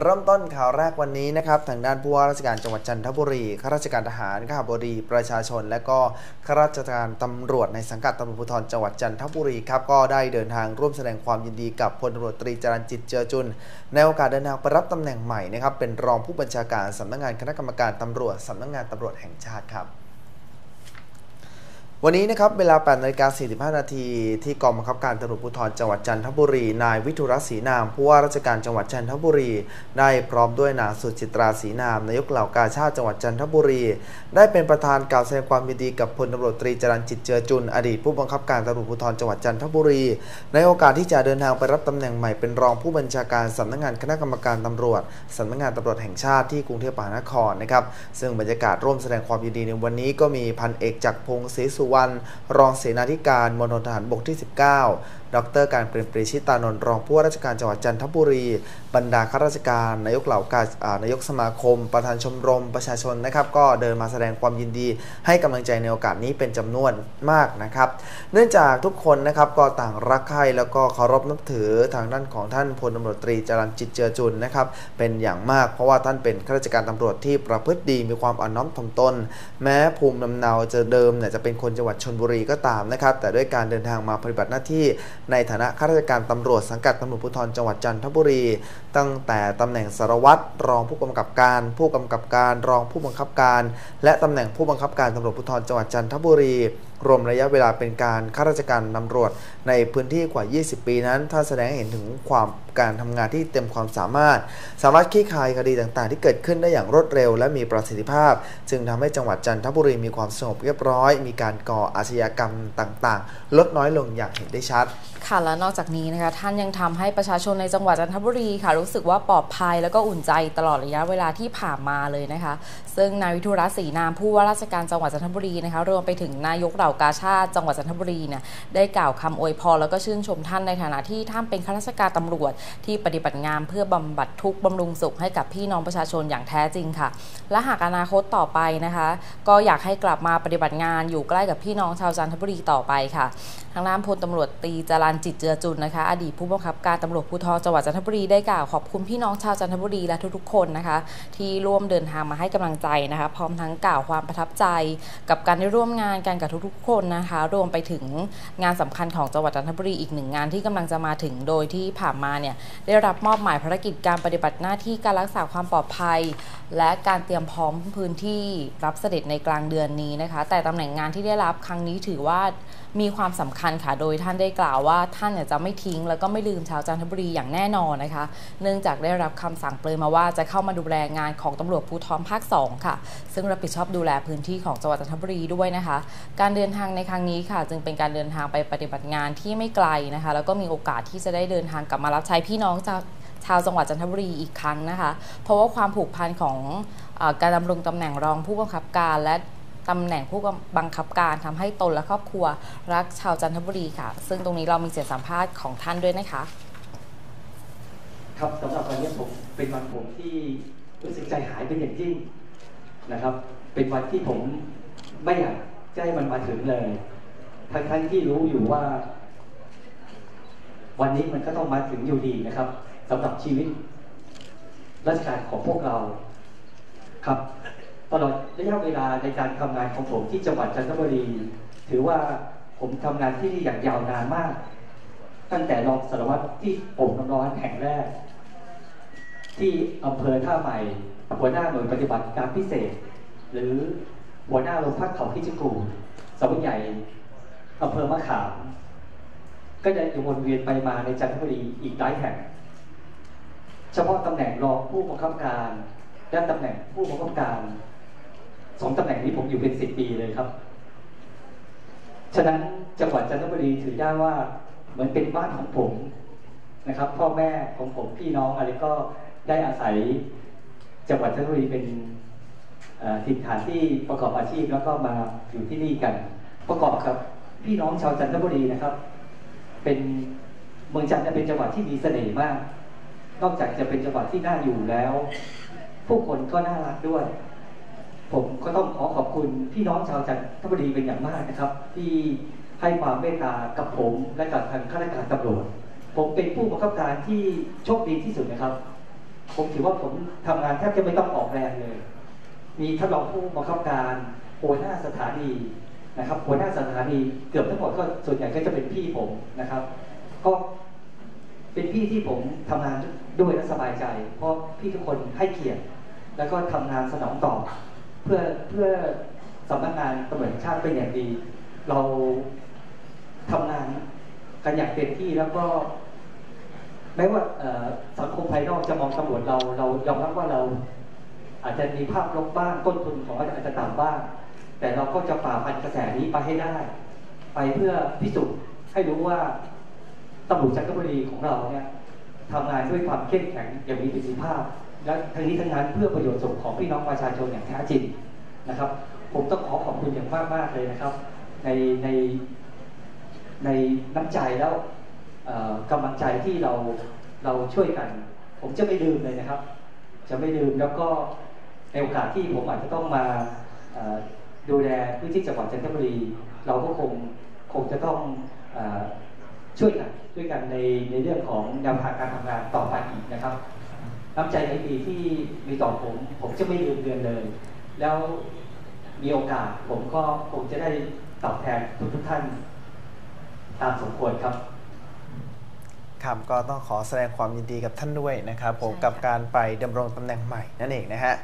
เริ่มต้นข่าวแรกวันนี้นะครับทางด้านผู้ว่าราชการจังหวัดจันทบุรีข้าราชการทหารข้าบดีประชาชน และก็ข้าราชการตำรวจในสังกัดตำรวจภูธรจังหวัดจันทบุรีครับก็ได้เดินทางร่วมแสดงความยินดีกับพลตำรวจตรีจรัญจิตเจอจุน ในโอกาสเดินทางไปรับตำแหน่งใหม่นะครับเป็นรองผู้บัญชาการสำนักงานคณะกรรมการตำรวจสำนักงานตำรวจแห่งชาติครับ วันนี้นะครับเวลา8นาฬิกา45 นาทีที่กองบังคับการตำรวจภูธรจังหวัดจันทบุรี นายวิทุรศรีนามผู้ว่าราชการจังหวัดจันทบุรี ได้พร้อมด้วยนางสุจิตราศรีนามนายกเหล่ากาชาติจังหวัดจันทบุรี ได้เป็นประธานกล่าวแสดงความยินดีกับพลตำรวจตรีจรัญจิตเจือจุน อดีตผู้บังคับการตำรวจภูธรจังหวัดจันทบุรี ในโอกาสที่จะเดินทางไปรับตำแหน่งใหม่เป็นรองผู้บัญชาการสำนักงานคณะกรรมการตำรวจสำนักงานตำรวจแห่งชาติที่กรุงเทพมหานครนะครับซึ่งบรรยากาศร่วมแสดงความยินดีในวันนี้ก็มีพันเอกจักรพงศ์ศรีสุวรรณรองเสนาธิการมณฑลทหารบกที่ 19 ดร การเปลี่ยนปรีชิตานนท์รองผู้ว่าราชการจังหวัดจันทบุรี บรรดาข้าราชการ นายกเหล่ากานายกสมาคม ประธานชมรมประชาชนนะครับ ก็เดินมาแสดงความยินดี ให้กำลังใจในโอกาสนี้เป็นจำนวนมากนะครับ เนื่องจากทุกคนนะครับก็ต่างรักใคร่แล้วก็เคารพนับถือทางด้านของท่านพลตำรวจตรีจรัญจิตเจือจุนนะครับเป็นอย่างมากเพราะว่าท่านเป็นข้าราชการตำรวจที่ประพฤติดีมีความอ่อนน้อมถ่อมตน แม้ภูมิลำเนาจะเดิมเนี่ยจะเป็นคนจังหวัดชนบุรีก็ตามนะครับแต่ด้วยการเดินทางมาปฏิบัติหน้าที่ในฐานะข้าราชการตำรวจสังกัดตำรวจภูธรจังหวัดจันทบุรี ตั้งแต่ตำแหน่งสารวัตรรองผู้กำกับการ ผู้กำกับการรองผู้บังคับการ และตำแหน่งผู้บังคับการตำรวจภูธรจังหวัดจันทบุรี รวมระยะเวลาเป็นการข้าราชการตำรวจในพื้นที่กว่า 20 ปีนั้นท่านแสดงให้เห็นถึงความการทำงานที่เต็มความสามารถ สามารถคลี่คลายคดีต่างๆ ที่เกิดขึ้นได้อย่างรวดเร็ว และมีประสิทธิภาพ จึงทำให้จังหวัดจันทบุรีมีความสงบเรียบร้อย มีการก่ออาชญากรรมต่างๆ ลดน้อยลงอย่างเห็นได้ชัด ค่ะและนอกจากนี้นะคะท่านยังทำให้ประชาชนในจังหวัดจันทบุรีค่ะ รู้สึกว่าปลอดภัยแล้วก็อุ่นใจตลอดระยะเวลาที่ผ่านมาเลยนะคะ ซึ่งนายวิทุรัศรีนามผู้ว่าราชการจังหวัดจันทบุรีนะคะรวมไปถึงนายกเหล่ากาชาติจังหวัดจันทบุรีเนี่ยได้กล่าวคำอวยพรแล้วก็ชื่นชมท่านในฐานะที่ท่านเป็นข้าราชการตำรวจ ที่ปฏิบัติงานเพื่อบำบัดทุกข์บำรุงสุขให้กับพี่น้องประชาชนอย่างแท้จริงค่ะ และหากอนาคตต่อไปนะคะ ก็อยากให้กลับมาปฏิบัติงานอยู่ใกล้กับพี่น้องชาวจันทบุรีต่อไปค่ะ ทางด้านพลตำรวจตีจรันจิตเจือจุนนะคะ อดีตผู้บังคับการตำรวจภูธรจังหวัดจันทบุรีได้กล่าวขอบคุณพี่น้องชาวจันทบุรีและทุกๆคนนะคะ ที่ร่วมเดินทางมาให้กำลังใจนะคะ พร้อมทั้งกล่าวความประทับใจ กับการได้ร่วมงานกันกับทุกๆ คนนะคะ รวมไปถึงงานสำคัญของจังหวัดจันทบุรีอีกหนึ่งงานที่กำลังจะมาถึงโดยที่ผ่านมาเนี่ยได้รับมอบหมายภารกิจการปฏิบัติหน้าที่การรักษาความปลอดภัย และการเตรียมพร้อมพื้นที่รับเสด็จในกลางเดือนนี้นะคะ แต่ตำแหน่งงานที่ได้รับครั้งนี้ถือว่ามีความสำคัญค่ะ โดยท่านได้กล่าวว่าท่านจะไม่ทิ้ง แล้วก็ไม่ลืมชาวจันทบุรีอย่างแน่นอนนะคะ เนื่องจากได้รับคำสั่งเปลยมาว่าจะเข้ามาดูแลงานของตำรวจภูธรภาค 2 ค่ะ ซึ่งรับผิดชอบดูแลพื้นที่ของจังหวัดจันทบุรีด้วยนะคะ การเดินทางในครั้งนี้ค่ะ จึงเป็นการเดินทางไปปฏิบัติงานที่ไม่ไกลนะคะ แล้วก็มีโอกาสที่จะได้เดินทางกลับมารับใช้พี่น้องชาวชาวจังหวัดจันทบุรีอีกครั้งนะคะ เพราะว่าความผูกพันของอการดำรงตำแหน่งรองผู้บังคับการและ ตำแหน่งผู้บังคับการทำให้ตนและครอบครัวรักชาวจันทบุรีค่ะ ซึ่งตรงนี้เรามีเสียงสัมภาษณ์ของท่านด้วยนะคะ ครับสำหรับวันนี้ผมเป็นวันผมที่รู้สึกใจหายเป็นอย่างยิ่งนะครับ เป็นวันที่ผมไม่อยากจะให้มันมาถึงเลยทั้งทั้งที่รู้อยู่ว่า วันนี้มันก็ต้องมาถึงอยู่ดีนะครับสำหรับชีวิต ราชการของพวกเราครับ ตลอดระยะเวลาในการทำงานของผมที่จังหวัดจันทบุรี ถือว่าผมทำงานที่นี่อย่างยาวนานมาก ตั้งแต่รองสารวัตรที่ผมน้ำร้อนแห่งแรก ที่อำเภอท่าใหม่หัวหน้าหน่วยปฏิบัติการพิเศษ หรือหัวหน้าโรงพักเขาพิจิกูสมุทรใหญ่อำเภอมะขาม ก็จะอยู่วนเวียนไปมาในจันทบุรีอีกหลายแห่ง เฉพาะตำแหน่งรองผู้บังคับการและตำแหน่งผู้บังคับการ สองตำแหน่งนี้ผมอยู่เป็นสิบปีเลยครับ ฉะนั้นจังหวัดจันทบุรีถือได้ว่าเหมือนเป็นบ้านของผมนะครับ พ่อแม่ของผมพี่น้องอะไรก็ได้อาศัยจังหวัดจันทบุรีเป็นถิ่นฐานที่ประกอบอาชีพแล้วก็มาอยู่ที่นี่กัน ประกอบกับพี่น้องชาวจันทบุรีนะครับ เป็นเมืองจันทร์เป็นจังหวัดที่มีเสน่ห์มาก นอกจากจะเป็นจังหวัดที่น่าอยู่แล้ว ผู้คนก็น่ารักด้วย ผมก็ต้องขอขอบคุณพี่น้องชาวจันทบุรีเป็นอย่างมากนะครับ ที่ให้ความเมตตากับผมและกับทางข้าราชการตำรวจ ผมเป็นผู้บังคับการที่โชคดีที่สุดนะครับ ผมถือว่าผมทำงานแทบจะไม่ต้องออกแรงเลย มีท่านรองผู้บังคับการหัวหน้าสถานีนะครับหัวหน้าสถานีเกือบทั้งหมดก็ส่วนใหญ่ก็จะเป็นพี่ผมนะครับ ก็เป็นพี่ที่ผมทำงานด้วยและสบายใจ เพราะพี่ทุกคนให้เกียรติแล้วก็ทำงานสนองตอบ เพื่อเพื่อสำนักงานตำรวจชาติเป็นอย่างดี เราทำงานกันอย่างเต็มที่แล้วก็แม้ว่าสังคมภายนอกจะมองตำรวจเรา เรายอมรับว่าเรา อาจจะมีภาพลบบ้างต้นทุนของเราอาจจะต่ำบ้าง แต่เราก็จะฝ่าฟันกระแสนี้ไปให้ได้ ไปเพื่อพิสูจน์ให้รู้ว่าตำรวจจันทบุรีของเราเนี่ยทำงานด้วยความเข้มแข็งอย่างมีประสิทธิภาพ และทั้งนี้ทั้งนั้นเพื่อประโยชน์สุขของพี่น้องประชาชนอย่างแท้จริงนะครับ ผมต้องขอขอบคุณอย่างมากมากเลยนะครับ ในในในน้ำใจแล้วกำลังใจที่เราเราช่วยกัน ผมจะไม่ลืมเลยนะครับ จะไม่ลืมแล้วก็ในโอกาสที่ผมอาจจะต้องมาดูแลพื้นที่จังหวัดจันทบุรี เราก็คงคงจะต้องอช่วยกันช่วยกันในในเรื่องของแนวทางการทำงานต่อไปอีกนะครับ น้ำใจในดีที่มีต่อผม ผมจะไม่ลืมเดือนเลย แล้วมีโอกาสผมก็คงจะได้ตอบแทนทุกทุกๆท่าน ตามสมควรครับครับก็ต้องขอแสดงความยินดีกับท่านด้วยนะครับผมใช่ค่ะกับการไปดำรงตำแหน่งใหม่นั่นเองนะฮะ